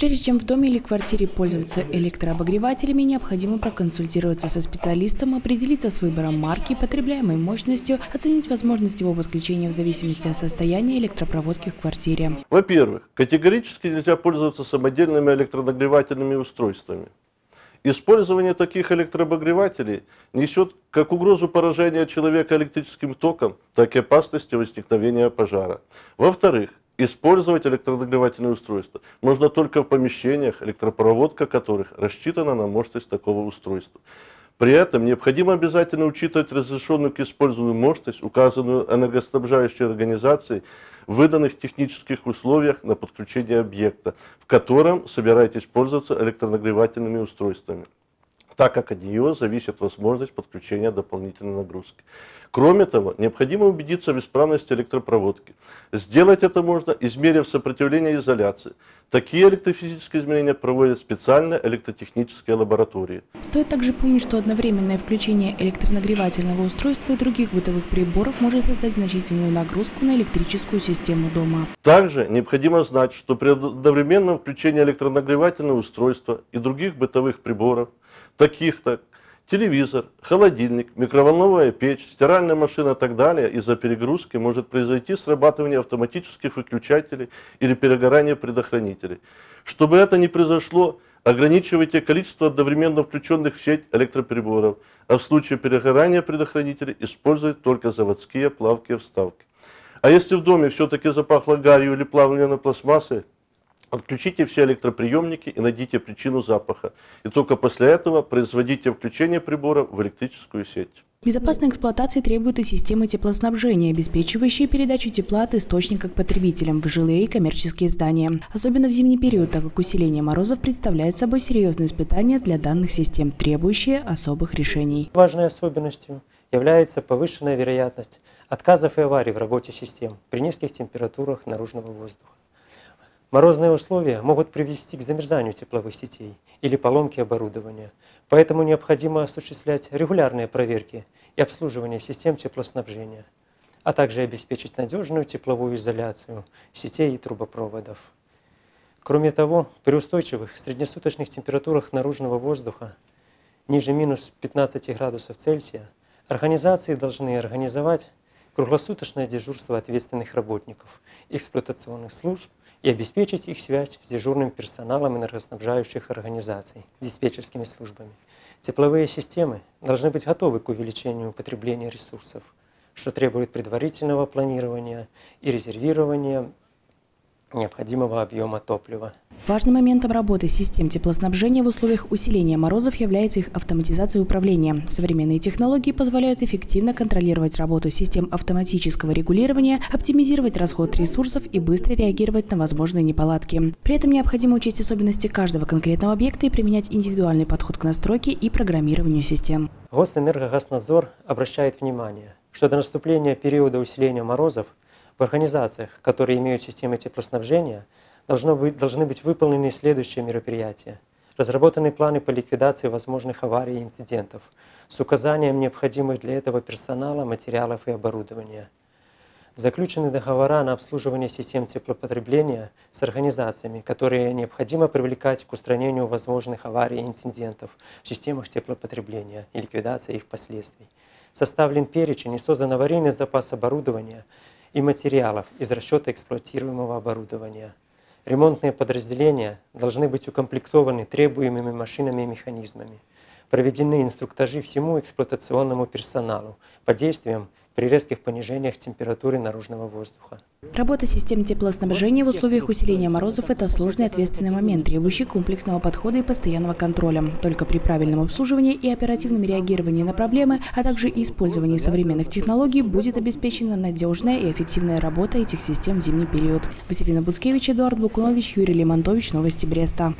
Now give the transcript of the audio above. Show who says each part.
Speaker 1: Прежде чем в доме или квартире пользоваться электрообогревателями, необходимо проконсультироваться со специалистом, определиться с выбором марки, потребляемой мощностью, оценить возможность его подключения в зависимости от состояния электропроводки в квартире.
Speaker 2: Во-первых, категорически нельзя пользоваться самодельными электронагревательными устройствами. Использование таких электрообогревателей несет как угрозу поражения человека электрическим током, так и опасности возникновения пожара. Во-вторых, Использовать электронагревательные устройства можно только в помещениях, электропроводка которых рассчитана на мощность такого устройства. При этом необходимо обязательно учитывать разрешенную к использованию мощность, указанную энергоснабжающей организацией, в выданных технических условиях на подключение объекта, в котором собираетесь пользоваться электронагревательными устройствами так как от нее зависит возможность подключения дополнительной нагрузки. Кроме того, необходимо убедиться в исправности электропроводки. Сделать это можно, измерив сопротивление изоляции. Такие электрофизические измерения проводят специальные электротехнические лаборатории.
Speaker 1: Стоит также помнить, что одновременное включение электронагревательного устройства и других бытовых приборов может создать значительную нагрузку на электрическую систему дома.
Speaker 2: Также необходимо знать, что при одновременном включении электронагревательного устройства и других бытовых приборов таких-то телевизор, холодильник, микроволновая печь, стиральная машина и так далее, из-за перегрузки может произойти срабатывание автоматических выключателей или перегорание предохранителей. Чтобы это не произошло, ограничивайте количество одновременно включенных в сеть электроприборов, а в случае перегорания предохранителей используйте только заводские плавкие вставки. А если в доме все-таки запахло гарью или плавленной пластмассой, Отключите все электроприемники и найдите причину запаха. И только после этого производите включение прибора в электрическую сеть.
Speaker 1: Безопасной эксплуатации требуют и системы теплоснабжения, обеспечивающие передачу тепла от источника к потребителям в жилые и коммерческие здания. Особенно в зимний период, так как усиление морозов представляет собой серьезные испытания для данных систем, требующие особых решений.
Speaker 3: Важной особенностью является повышенная вероятность отказов и аварий в работе систем при низких температурах наружного воздуха. Морозные условия могут привести к замерзанию тепловых сетей или поломке оборудования, поэтому необходимо осуществлять регулярные проверки и обслуживание систем теплоснабжения, а также обеспечить надежную тепловую изоляцию сетей и трубопроводов. Кроме того, при устойчивых среднесуточных температурах наружного воздуха ниже минус 15 градусов Цельсия организации должны организовать круглосуточное дежурство ответственных работников эксплуатационных служб и обеспечить их связь с дежурным персоналом энергоснабжающих организаций, диспетчерскими службами. Тепловые системы должны быть готовы к увеличению потребления ресурсов, что требует предварительного планирования и резервирования необходимого объема топлива.
Speaker 1: Важным моментом работы систем теплоснабжения в условиях усиления морозов является их автоматизация управления. Современные технологии позволяют эффективно контролировать работу систем автоматического регулирования, оптимизировать расход ресурсов и быстро реагировать на возможные неполадки. При этом необходимо учесть особенности каждого конкретного объекта и применять индивидуальный подход к настройке и программированию систем.
Speaker 3: Госэнергогазнадзор обращает внимание, что до наступления периода усиления морозов в организациях, которые имеют системы теплоснабжения, должно быть, должны быть выполнены следующие мероприятия. Разработаны планы по ликвидации возможных аварий и инцидентов с указанием необходимых для этого персонала, материалов и оборудования. Заключены договора на обслуживание систем теплопотребления с организациями, которые необходимо привлекать к устранению возможных аварий и инцидентов в системах теплопотребления и ликвидации их последствий. Составлен перечень и создан аварийный запас оборудования и материалов из расчета эксплуатируемого оборудования. Ремонтные подразделения должны быть укомплектованы требуемыми машинами и механизмами. Проведены инструктажи всему эксплуатационному персоналу по действиям при резких понижениях температуры наружного воздуха.
Speaker 1: Работа систем теплоснабжения в условиях усиления морозов – это сложный ответственный момент, требующий комплексного подхода и постоянного контроля. Только при правильном обслуживании и оперативном реагировании на проблемы, а также использовании современных технологий будет обеспечена надежная и эффективная работа этих систем в зимний период. Василина Буцкевич, Эдуард Букунович, Юрий Лимонтович. Новости Бреста.